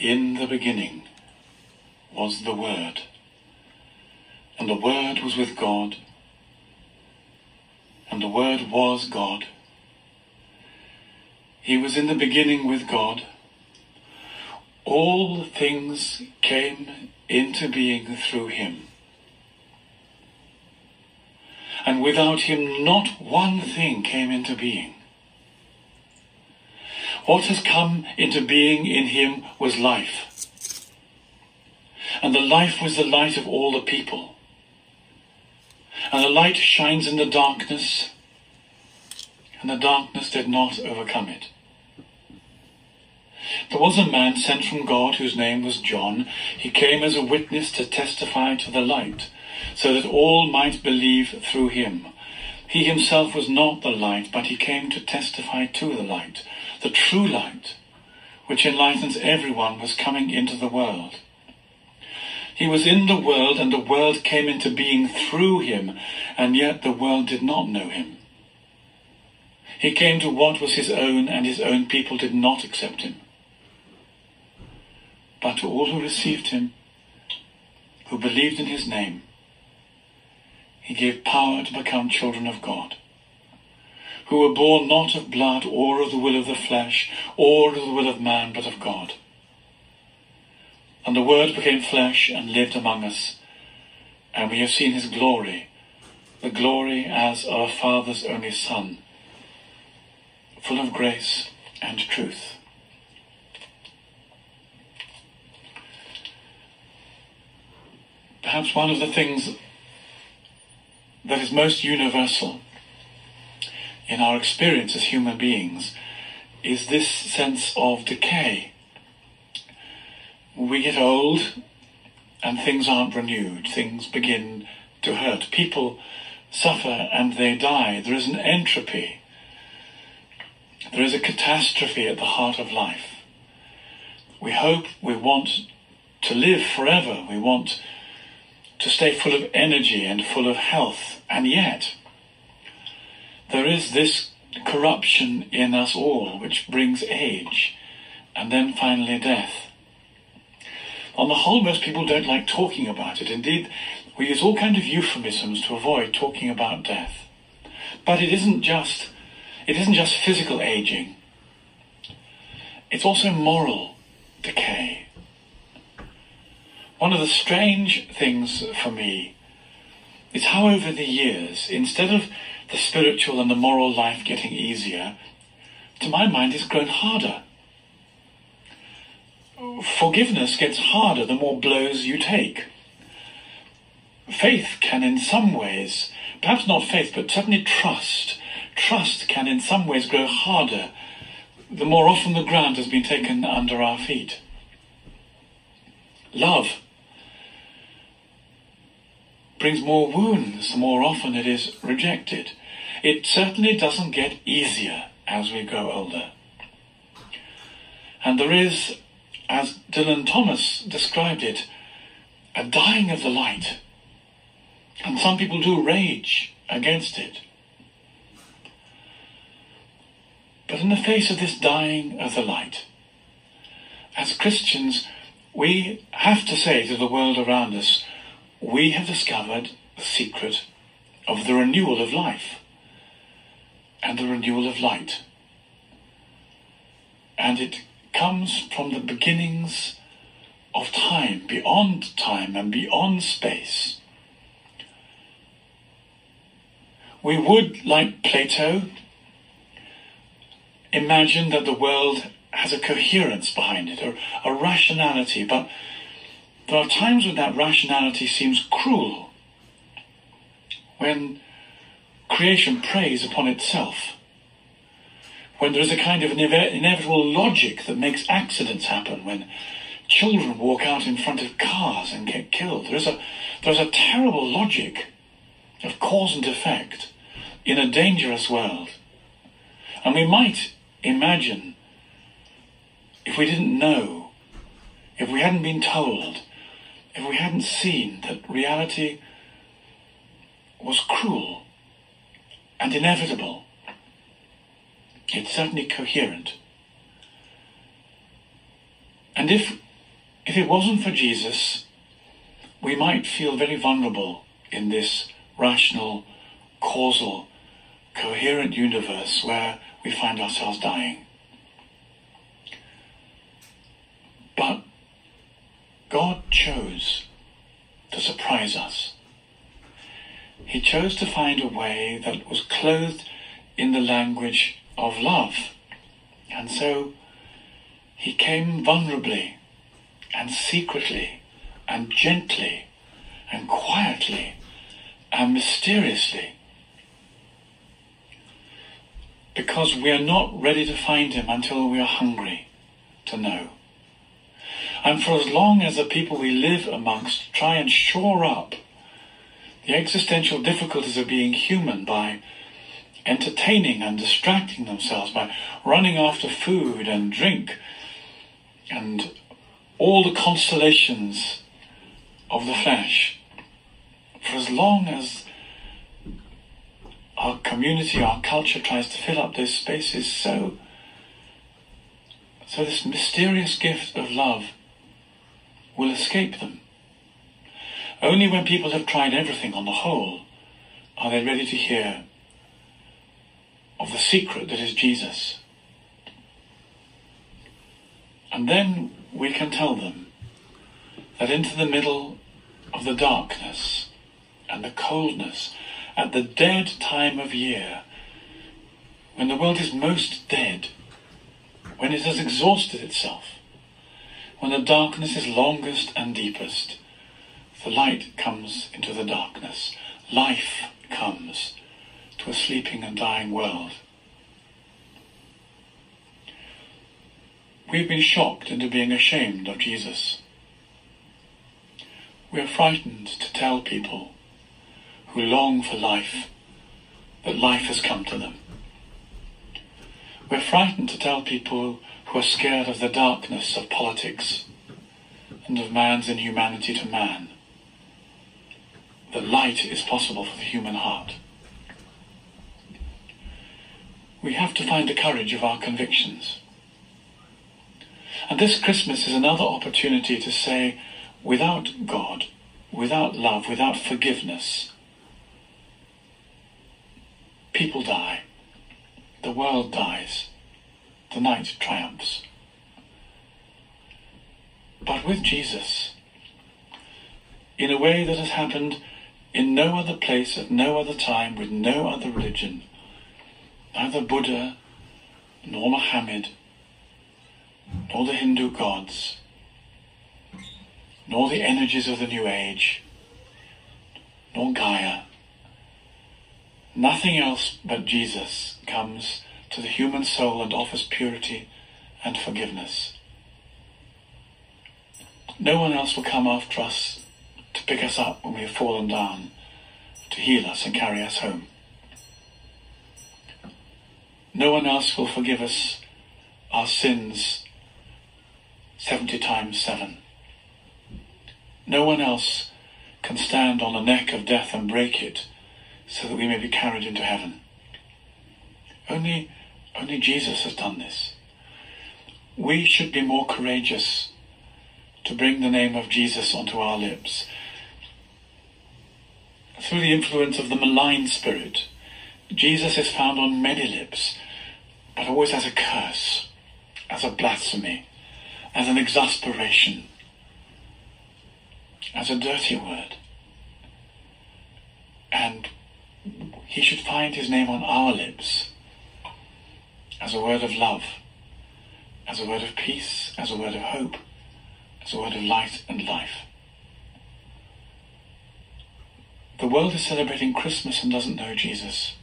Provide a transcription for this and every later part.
In the beginning was the Word, and the Word was with God, and the Word was God. He was in the beginning with God. All things came into being through him. And without him not one thing came into being. What has come into being in him was life. And the life was the light of all the people. And the light shines in the darkness, and the darkness did not overcome it. There was a man sent from God whose name was John. He came as a witness to testify to the light, so that all might believe through him. He himself was not the light, but he came to testify to the light, the true light, which enlightens everyone was coming into the world. He was in the world, and the world came into being through him, and yet the world did not know him. He came to what was his own, and his own people did not accept him. But to all who received him, who believed in his name, he gave power to become children of God, who were born not of blood, or of the will of the flesh, or of the will of man, but of God. And the Word became flesh and lived among us, and we have seen his glory, the glory as our Father's only Son, full of grace and truth. Perhaps one of the things that is most universal in our experience as human beings is this sense of decay. We get old and things aren't renewed. Things begin to hurt. People suffer and they die. There is an entropy. There is a catastrophe at the heart of life. We hope, we want to live forever. We want to stay full of energy and full of health. And yet, there is this corruption in us all which brings age and then finally death. On the whole, most people don't like talking about it. Indeed, we use all kinds of euphemisms to avoid talking about death. But it isn't just, it isn't just physical aging. It's also moral decay. One of the strange things for me is how over the years, instead of the spiritual and the moral life getting easier, to my mind it's grown harder. Forgiveness gets harder the more blows you take. Faith can in some ways, perhaps not faith, but certainly trust, trust can in some ways grow harder the more often the ground has been taken under our feet. Love brings more wounds the more often it is rejected. It certainly doesn't get easier as we grow older. And there is, as Dylan Thomas described it, a dying of the light. And some people do rage against it. But in the face of this dying of the light, as Christians, we have to say to the world around us, we have discovered the secret of the renewal of life and the renewal of light. And it comes from the beginnings of time, beyond time and beyond space. We would, like Plato, imagine that the world has a coherence behind it, or a rationality, but there are times when that rationality seems cruel, when creation preys upon itself, when there is a kind of inevitable logic that makes accidents happen, when children walk out in front of cars and get killed. There is a, there is a terrible logic of cause and effect in a dangerous world. And we might imagine, if we didn't know, if we hadn't been told, if we hadn't seen that reality was cruel and inevitable, it's certainly coherent. And if if it wasn't for Jesus, we might feel very vulnerable in this rational, causal, coherent universe where we find ourselves dying. But God chose to surprise us. He chose to find a way that was clothed in the language of love. And so he came vulnerably and secretly and gently and quietly and mysteriously because we are not ready to find him until we are hungry to know. And for as long as the people we live amongst try and shore up the existential difficulties of being human by entertaining and distracting themselves, by running after food and drink and all the constellations of the flesh, for as long as our community, our culture tries to fill up those spaces, so so this mysterious gift of love will escape them. Only when people have tried everything on the whole are they ready to hear of the secret that is Jesus. And then we can tell them that into the middle of the darkness and the coldness at the dead time of year, when the world is most dead, when it has exhausted itself, when the darkness is longest and deepest, the light comes into the darkness. Life comes to a sleeping and dying world. We've been shocked into being ashamed of Jesus. We are frightened to tell people who long for life that life has come to them. We're frightened to tell people who are scared of the darkness of politics and of man's inhumanity to man that light is possible for the human heart. We have to find the courage of our convictions. And this Christmas is another opportunity to say, without God, without love, without forgiveness, People die. The world dies. The night triumphs. But with Jesus, in a way that has happened in no other place at no other time with no other religion, neither Buddha nor Muhammad nor the Hindu gods nor the energies of the New Age nor Gaia Nothing else but Jesus comes to the human soul and offers purity and forgiveness. No one else will come after us pick us up when we have fallen down, to heal us and carry us home. No one else will forgive us our sins 70 times 7. No one else can stand on the neck of death and break it so that we may be carried into heaven. Only, only Jesus has done this. We should be more courageous to bring the name of Jesus onto our lips. Through the influence of the malign spirit, Jesus is found on many lips, but always as a curse, as a blasphemy, as an exasperation, as a dirty word. And he should find his name on our lips as a word of love, as a word of peace, as a word of hope, as a word of light and life. The world is celebrating Christmas and doesn't know Jesus.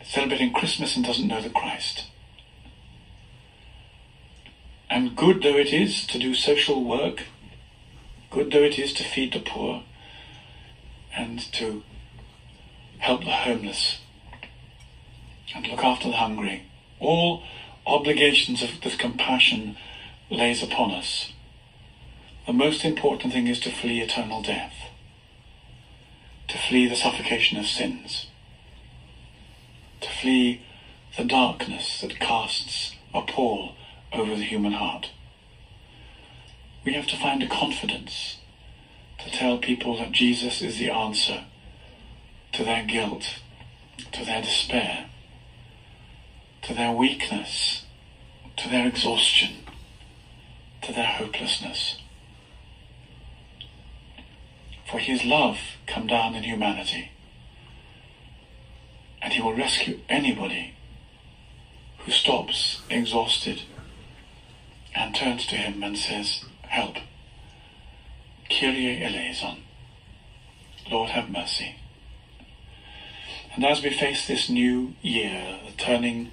It's celebrating Christmas and doesn't know the Christ. And good though it is to do social work, good though it is to feed the poor, and to help the homeless and look after the hungry. All obligations of this compassion lays upon us. The most important thing is to flee eternal death, to flee the suffocation of sins, to flee the darkness that casts a pall over the human heart. we have to find a confidence to tell people that Jesus is the answer to their guilt, to their despair, to their weakness, to their exhaustion, to their hopelessness. For his love come down in humanity, and he will rescue anybody who stops exhausted and turns to him and says, Help. Kyrie eleison. Lord have mercy. And as we face this new year, the turning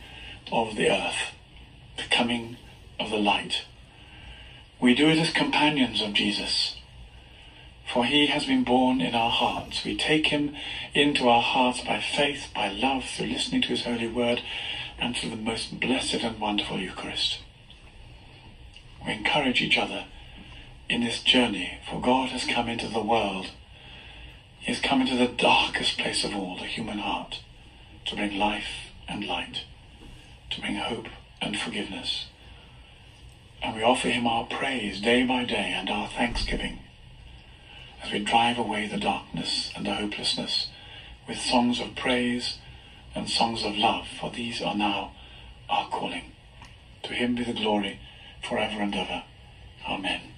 of the earth, the coming of the light, we do it as companions of Jesus. For he has been born in our hearts. We take him into our hearts by faith, by love, through listening to his holy word, and through the most blessed and wonderful Eucharist. We encourage each other in this journey, for God has come into the world. He has come into the darkest place of all, the human heart, to bring life and light, to bring hope and forgiveness. And we offer him our praise day by day and our thanksgiving as we drive away the darkness and the hopelessness with songs of praise and songs of love, for these are now our calling. To him be the glory forever and ever. Amen.